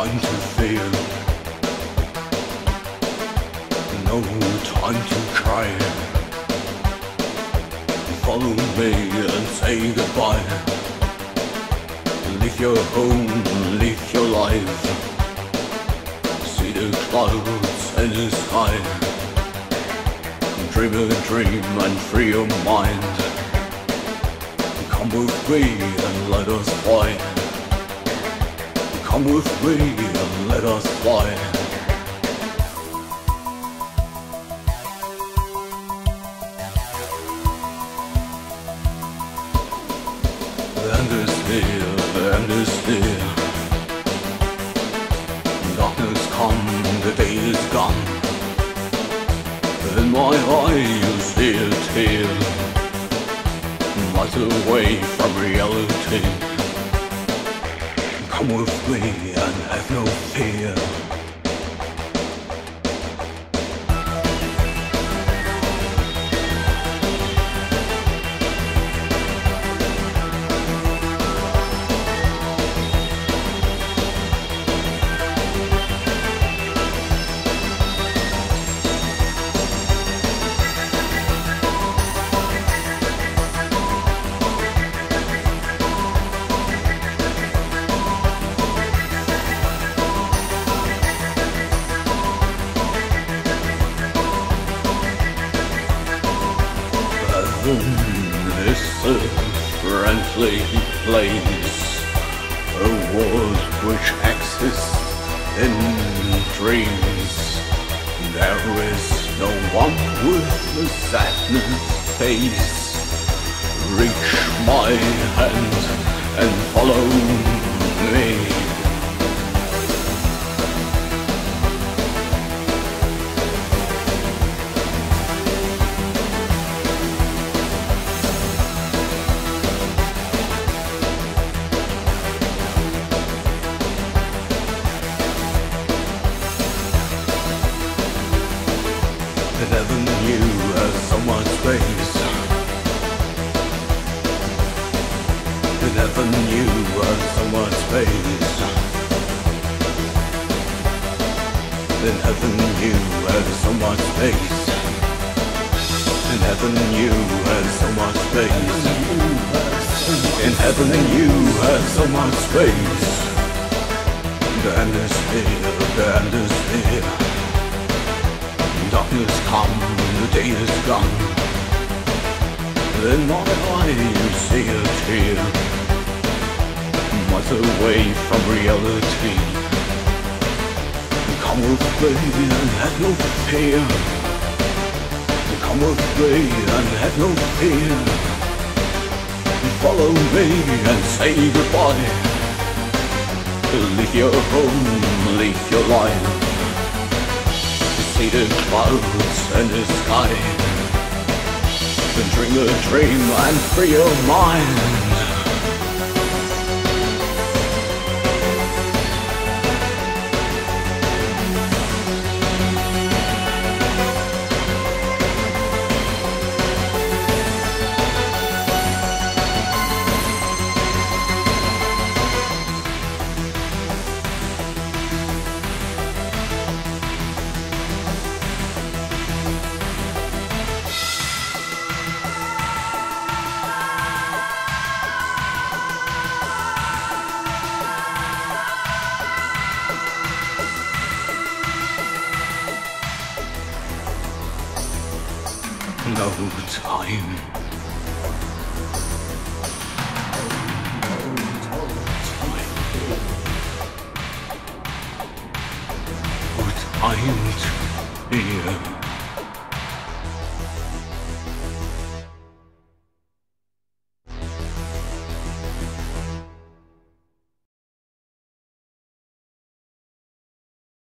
time to fail No time to cry. Follow me and say goodbye. Leave your home, leave your life. See the clouds and the sky. Dream a dream and free your mind. Come with me and let us fly. Come with me and let us fly. The end is near, the end is near. Darkness come, the day is gone. In my eye you see a tear. Miles away from reality. With me and have no fear. Heaven is a friendly place, a world which exists in dreams. There is no one with a sadness face. Reach my hand and follow me. I never knew had so much space. In heaven you had so much space. In heaven you had so much space. In heaven you had so much space. The end is here, the end is here. Darkness come, the day is gone. In my eye you see a tear. Miles away from reality. Come with me and have no fear. Come with me and have no fear. Follow me and say goodbye. Leave your home, leave your life see the clouds and the sky. Then dream a dream and free your mind. No time.